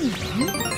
Uhum.